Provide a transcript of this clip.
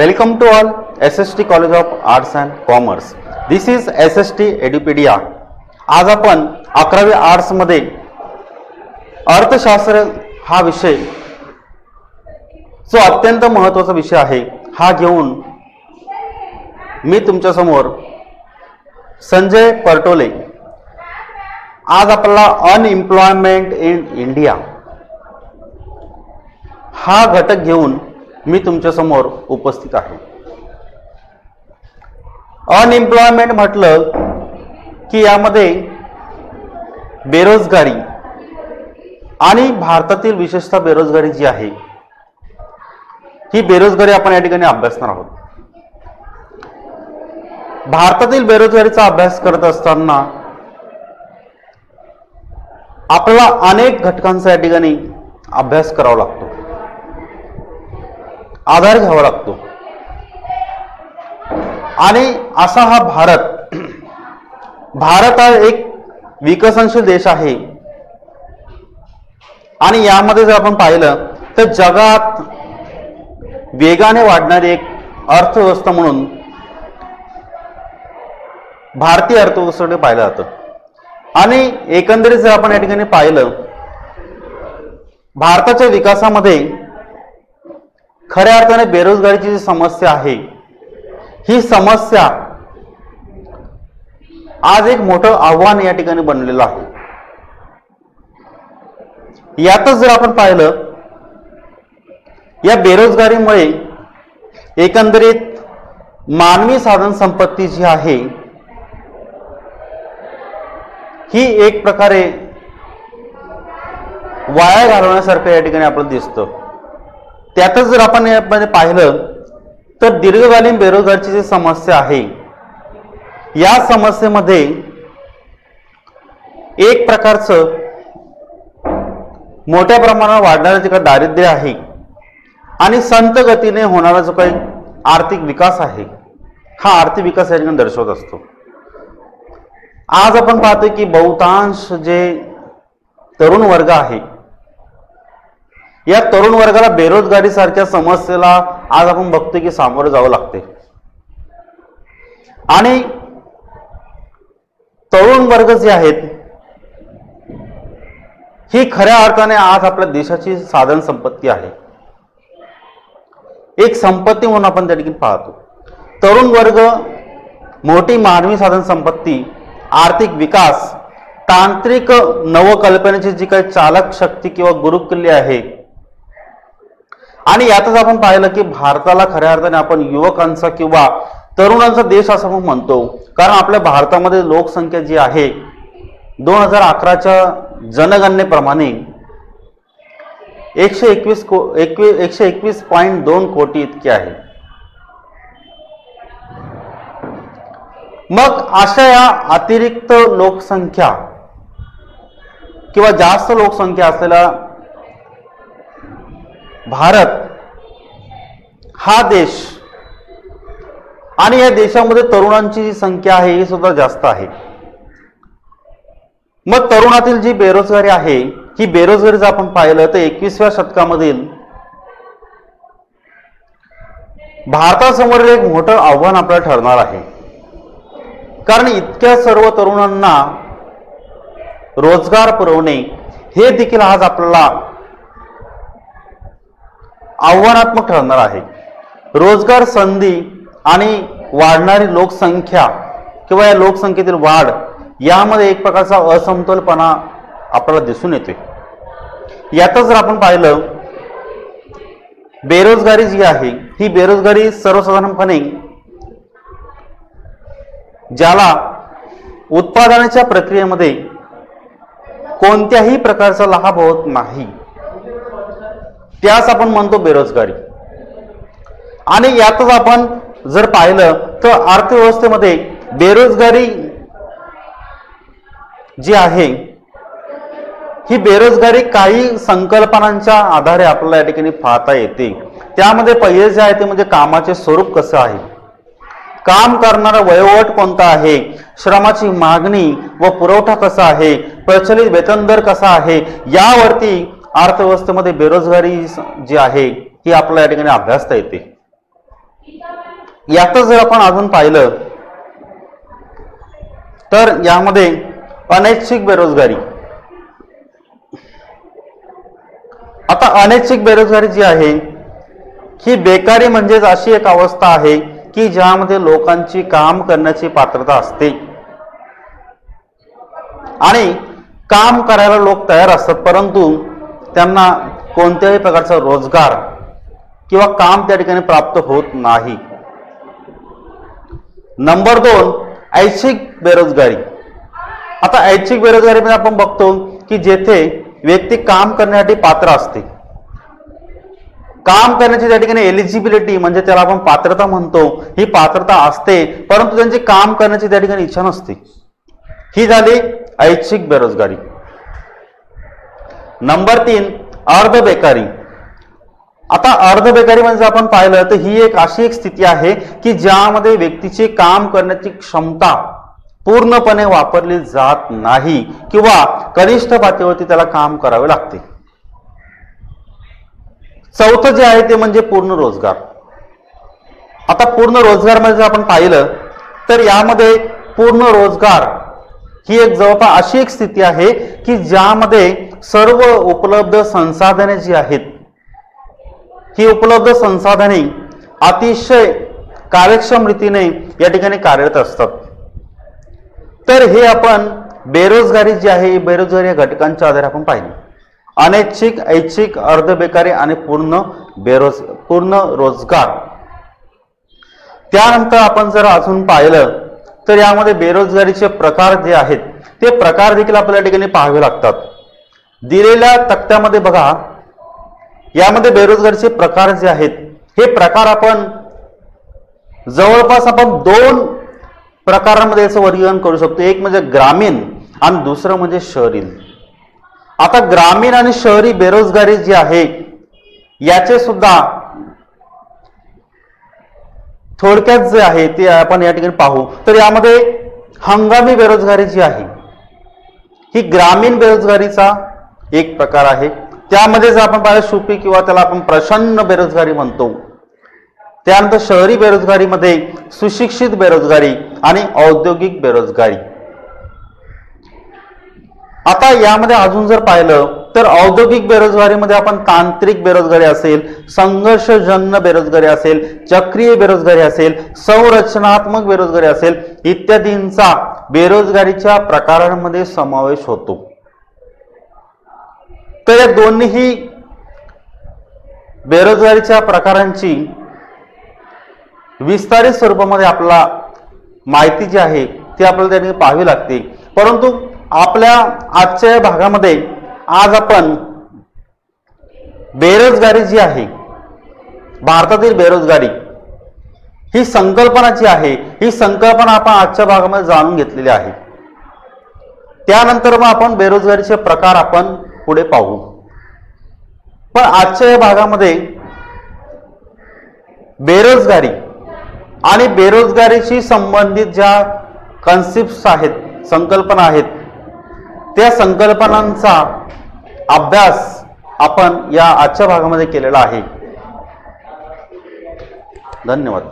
Welcome to all SST College of Arts and Commerce. This is SST Edupedia. आज आपण अकरावी आर्ट्समध्ये अर्थशास्त्र हा विषय जो अत्यंत महत्त्वाचा विषय आहे हा घेऊन मी तुमच्यासमोर संजय परटोले आज आपला अनएम्प्लॉयमेंट इन इंडिया हा घटक घेऊन मी तुमच्यासमोर उपस्थित आहे. अनएम्प्लॉयमेंट म्हटलं की यामध्ये बेरोजगारी आणि भारतातील विशेषतः बेरोजगारी जी आहे ही बेरोजगारी आपण या ठिकाणी अभ्यासणार आहोत. भारतातील बेरोजगारीचा अभ्यास करत असताना आपल्याला अनेक घटकांचा या ठिकाणी अभ्यास करावा लागतो. आधार घ्यावा लागतो. आणि असा हा भारत भारत हा एक विकसनशील देश आहे. आणि यामध्ये जर आपण पाहिलं तर जगात वेगाने वाढणारी एक अर्थव्यवस्था म्हणून भारतीय अर्थव्यवस्थेकडे पाहिलं जातं. आणि एकंदरीत जर आपण या ठिकाणी पाहिलं भारताच्या विकासामध्ये खऱ्या अर्थाने बेरोजगारीची जी समस्या आहे ही समस्या आज एक मोठं आव्हान या ठिकाणी बनलेलं आहे. यातच जर आपण पाहिलं या बेरोजगारीमुळे एकंदरीत मानवी साधन संपत्ती जी आहे ही एक प्रकारे वाया घालवण्यासारखं या ठिकाणी आपल्याला दिसतं. त्यातच जर आपण यामध्ये पाहिलं तर दीर्घकालीन बेरोजगारीची जी समस्या आहे या समस्येमध्ये एक प्रकारचं मोठ्या प्रमाणावर वाढणारं जे काही दारिद्र्य आहे आणि संत गतीने होणारा जो काही आर्थिक विकास आहे हा आर्थिक विकास या ठिकाणी दर्शवत असतो. आज आपण पाहतो की बहुतांश जे तरुण वर्ग आहे या तरुण वर्गाला बेरोजगारी सारख्या समस्येला आज आपण बघतोय की सामोरं जावं लागते. आणि तरुण वर्ग जे आहेत ही खऱ्या अर्थाने आज आपल्या देशाची साधन संपत्ती आहे. एक संपत्ती म्हणून आपण त्या ठिकाणी पाहतो. तरुण वर्ग मोठी मानवी साधन संपत्ती आर्थिक विकास तांत्रिक नवकल्पनेची जी काही चालक शक्ती किंवा गुरुकिल्ली आहे आणि यातच आपण पाहिलं की भारताला खऱ्या अर्थाने आपण युवकांचा किंवा तरुणांचा देश असं आपण म्हणतो. कारण आपल्या भारतामध्ये लोकसंख्या जी आहे दोन हजार अकराच्या जनगणनेप्रमाणे एकशे एकवीस को एकवीस एकशे एकवीस पॉईंट दोन कोटी इतकी आहे. मग अशा या अतिरिक्त लोकसंख्या किंवा जास्त लोकसंख्या असलेला भारत हा देश आणि या देशामध्ये तरुणांची जी संख्या आहे ही सुद्धा जास्त आहे. मग तरुणातील जी बेरोजगारी आहे ही बेरोजगारी जर आपण पाहिलं तर एकवीसव्या शतकामधील भारतासमोर एक मोठं आव्हान आपल्याला ठरणार आहे. कारण इतक्या सर्व तरुणांना रोजगार पुरवणे हे देखील आज आपल्याला आव्हानात्मक ठरणार आहे. रोजगार संधी आणि वाढणारी लोकसंख्या किंवा या लोकसंख्येतील वाढ यामध्ये एक प्रकारचा असमतोलपणा आपल्याला दिसून येते यातच जर आपण पाहिलं बेरोजगारी जी आहे ही बेरोजगारी सर्वसाधारणपणे ज्याला उत्पादनाच्या प्रक्रियेमध्ये कोणत्याही प्रकारचा लाभ होत नाही. त्यास आपण म्हणतो बेरोजगारी. आणि यातच आपण जर पाहिलं तर अर्थव्यवस्थेमध्ये बेरोजगारी जी आहे ही बेरोजगारी काही संकल्पनांच्या आधारे आपल्याला या ठिकाणी पाहता येते. त्यामध्ये पहिले जे आहे ते म्हणजे कामाचे स्वरूप कसं आहे? काम करणारा वयोगट कोणता आहे? श्रमाची मागणी व पुरवठा कसा आहे? प्रचलित वेतन दर कसा आहे? यावरती अर्थव्यवस्थेमध्ये बेरोजगारी जी आहे ही आपल्या या ठिकाणी अभ्यासता येते. यातच जर आपण अजून पाहिलं तर यामध्ये अनैच्छिक बेरोजगारी. आता अनैच्छिक बेरोजगारी जी आहे ही बेकारी म्हणजेच अशी एक अवस्था आहे की ज्यामध्ये लोकांची काम करण्याची पात्रता असते. आणि काम करायला लोक तयार असतात परंतु त्यांना कोणत्याही प्रकारचा रोजगार किंवा काम त्या ठिकाणी प्राप्त होत नाही. नंबर दोन ऐच्छिक बेरोजगारी. आता ऐच्छिक बेरोजगारीमध्ये आपण बघतो की जेथे व्यक्ती काम करण्यासाठी पात्र असते. काम करण्याची त्या ठिकाणी एलिजिबिलिटी म्हणजे त्याला आपण पात्रता म्हणतो ही पात्रता असते परंतु त्यांची काम करण्याची त्या ठिकाणी इच्छा नसते. ही झाली ऐच्छिक बेरोजगारी. नंबर तीन अर्ध बेकारी. आता अर्ध बेकारी म्हणजे आपण पाहिलं तर ही एक अशी एक स्थिती आहे की ज्यामध्ये व्यक्तीची काम करण्याची क्षमता पूर्णपणे वापरली जात नाही किंवा कनिष्ठ पातळीवरती त्याला काम करावे लागते. चौथं जे आहे ते म्हणजे पूर्ण रोजगार. आता पूर्ण रोजगार म्हणजे आपण पाहिलं तर यामध्ये पूर्ण रोजगार ही एक जवळपास अशी एक स्थिती आहे की ज्यामध्ये सर्व उपलब्ध संसाधने जी आहेत ही उपलब्ध संसाधने अतिशय कार्यक्षम रीतीने या ठिकाणी कार्यरत असतात. तर हे आपण बेरोजगारी जी आहे ही बेरोजगारी या घटकांच्या आधारे आपण पाहिली. अनैच्छिक ऐच्छिक अर्ध बेकारी आणि पूर्ण बेरोज पूर्ण रोजगार. त्यानंतर आपण जर अजून पाहिलं तर यामध्ये बेरोजगारीचे प्रकार जे आहेत ते प्रकार देखील आपल्या ठिकाणी पाहावे लागतात. दिलेल्या तक्त्यामध्ये बघा यामध्ये बेरोजगारीचे प्रकार जे आहेत हे प्रकार आपण जवळपास आपण दोन प्रकारांमध्ये याचं वर्गीकरण करू शकतो. एक म्हणजे ग्रामीण आणि दुसरं म्हणजे शहरी. आता ग्रामीण आणि शहरी बेरोजगारी जी आहे याचे सुद्धा थोडक्यात जे आहे ते आपण या ठिकाणी पाहू. तर यामध्ये हंगामी बेरोजगारी जी आहे ही ग्रामीण बेरोजगारीचा एक प्रकार आहे. त्यामध्ये जर आपण पाहिलं सुपी किंवा त्याला आपण प्रसन्न बेरोजगारी म्हणतो. त्यानंतर शहरी बेरोजगारीमध्ये सुशिक्षित बेरोजगारी आणि औद्योगिक बेरोजगारी. आता यामध्ये अजून जर पाहिलं तर औद्योगिक बेरोजगारीमध्ये आपण तांत्रिक बेरोजगारी असेल संघर्षजन्य बेरोजगारी असेल चक्रीय बेरोजगारी असेल संरचनात्मक बेरोजगारी असेल इत्यादींचा बेरोजगारीच्या प्रकारांमध्ये समावेश होतो. तर या दोन्ही बेरोजगारीच्या प्रकारांची विस्तारित स्वरूपामध्ये आपला माहिती जी आहे ती आपल्याला त्यांनी पाहावी लागते. परंतु आपल्या आजच्या या भागामध्ये आज आपण बेरोजगारी जी आहे भारतातील बेरोजगारी ही संकल्पना जी आहे ही संकल्पना आपण आजच्या भागामध्ये जाणून घेतलेली आहे. त्यानंतर मग आपण बेरोजगारीचे प्रकार आपण पुढे पाहू. पण आजच्या या भागामध्ये बेरोजगारी आणि बेरोजगारीशी संबंधित ज्या कन्सेप्ट आहेत संकल्पना आहेत त्या संकल्पनांचा अभ्यास आपण या आजच्या भागामध्ये केलेला आहे. धन्यवाद.